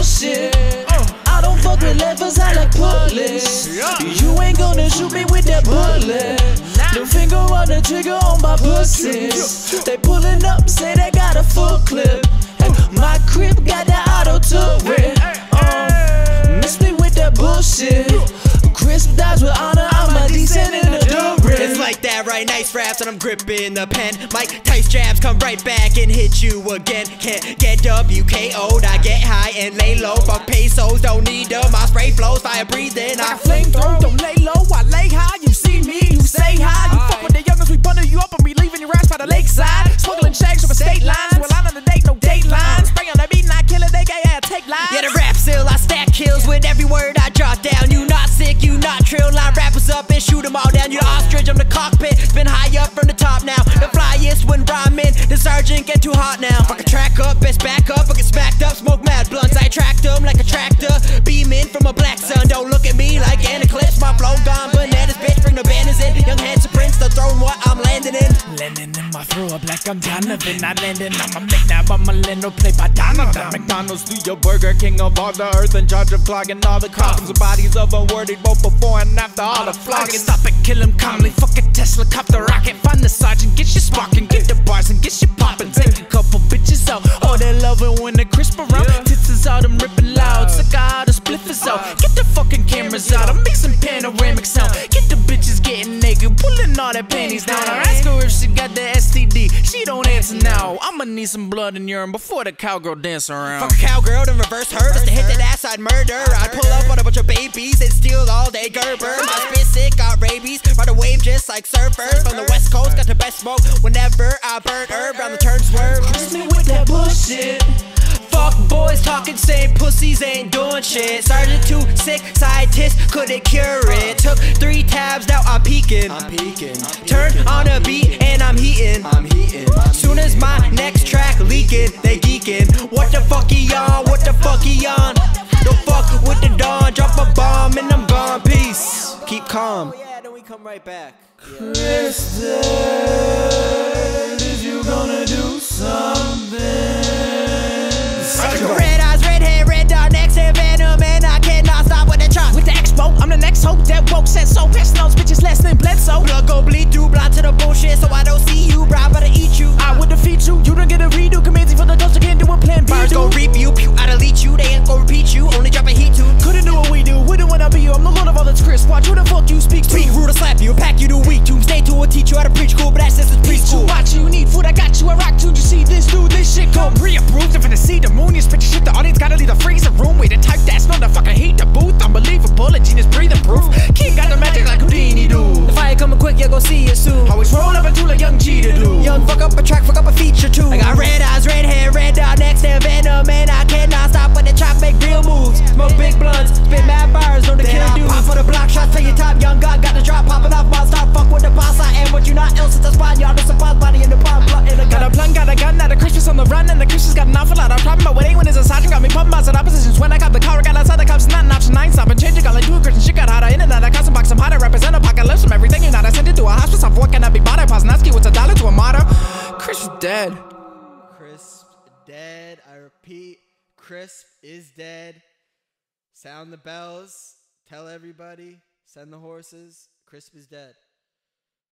bullshit. I don't fuck with levers, I like bullets. You ain't gonna shoot me with that bullet. The finger on the trigger on my pussies. They pulling up, say they got a full right? Nice raps, and I'm gripping the pen. Mike Tice jabs come right back and hit you again. Can't get WKO'd, I get high and lay low. Fuck pesos, don't need them. My spray flows, fire breathing. I Flame throw, don't lay low, I lay high. You see me, you say hi. You fuck with the youngest, we bundle you up and we leaving your ass by the lakeside. Smuggling checks over state lines. Well, I'm on the date, no dateline. Spray on the beat, not I kill it, they gay ass take lives. Yeah, the rap still, I stack kills with every word I jot down. You not sick, you not trill. Line rappers up and shoot them all down. You the cockpit. Spin high up from the top now. The flyest when rhyming. The Sargent get too hot now. Fuck a track up, best back up. I get smacked up, smoke mad blunts. I track them like a tractor. Beaming from a black sun. Don't look at me like an eclipse. My flow gone landing in. My throw up like I'm Donovan. Not landing, I'm a McNabb, I'm a Leno, play by Donovan. McDonald's do your Burger King of all the earth in charge of clogging all the coffins and uh. bodies of unworthy both before and after all the flogging. Stop it, kill him calmly. Fuck a Tesla, cop the rocket. Find the Sargent, get you sparking, get the bars and get you popping. Take a couple bitches out. Oh, they love it when they crisp around. Tits is out, I'm ripping loud. Cigar, the spliff is out. Uh. Get the fucking cameras out. I'm mixing panoramic sound. Getting naked, pulling all their panties down. I ask her if she got the STD. She don't answer now. I'ma need some blood and urine before the cowgirl dance around. Fuck a cowgirl, then reverse her. Just to hit that ass, I'd murder. I'd pull up on a bunch of babies and steal all day Gerber. My ah. spit sick, got rabies. Ride a wave just like surfers. From the west coast, got the best smoke. Whenever I burn herb, round the turn swerve. Miss me with that bullshit. Fuck boys talking, saying pussies ain't doing shit. Sargent too sick, scientists couldn't cure it. Took three tabs, now I'm peeking. I'm peeking. Turn on a beat and I'm heating. I'm heating. Soon as my next track leaking, they geeking. What the fuck he on? What the fuck he on? Don't fuck with the dawn. Drop a bomb and I'm gone. Peace. Keep calm. Oh Yeah, then we come right back. Crisp dead. To the bullshit, so I don't see you, bro. I better eat you. I would defeat you, you don't get a redo. Commands for the dose again, do a plan B. Bars gon' reap you, pew, I delete you, they ain't gon' repeat you, only drop a heat tube. Couldn't do what we do, wouldn't wanna be you. I'm the lord of all that's Crisp. Watch who the fuck you speak to. Speak rude or slap you, pack you to weak tube. Stay to or teach you how to preach cool, but that's it's preschool. Watch you need food, I got you a rock tune. You see this dude, this shit come pre-approved. I'm finna see the moon, you spit your shit. The audience gotta leave the freezer room. Way to type that's not the fucking heat the booth. Unbelievable, a genius breathing proof. King got the magic like Houdini do. The fire coming quick, yeah, go see it the spot. Y'all just a boss body in the bomb, blunt in the Got a plug, got a gun, now the Christians on the run, and the Christians got an awful lot of problem. But what ain't when it's a Sargent got me pumping bouts at oppositions. When I got the car, I got outside the cops, not an option. Nine stopping, changing, got like two Christian shit got hotter. In and out, I got some box, I'm hotter. Represent apocalypse from everything you know. I sent it to a hospice. I'm what can I be bothered? Posnatsky, what's a dollar to a motto? Crisp is dead. Crisp dead. I repeat, Crisp is dead. Sound the bells. Tell everybody. Send the horses. Crisp is dead.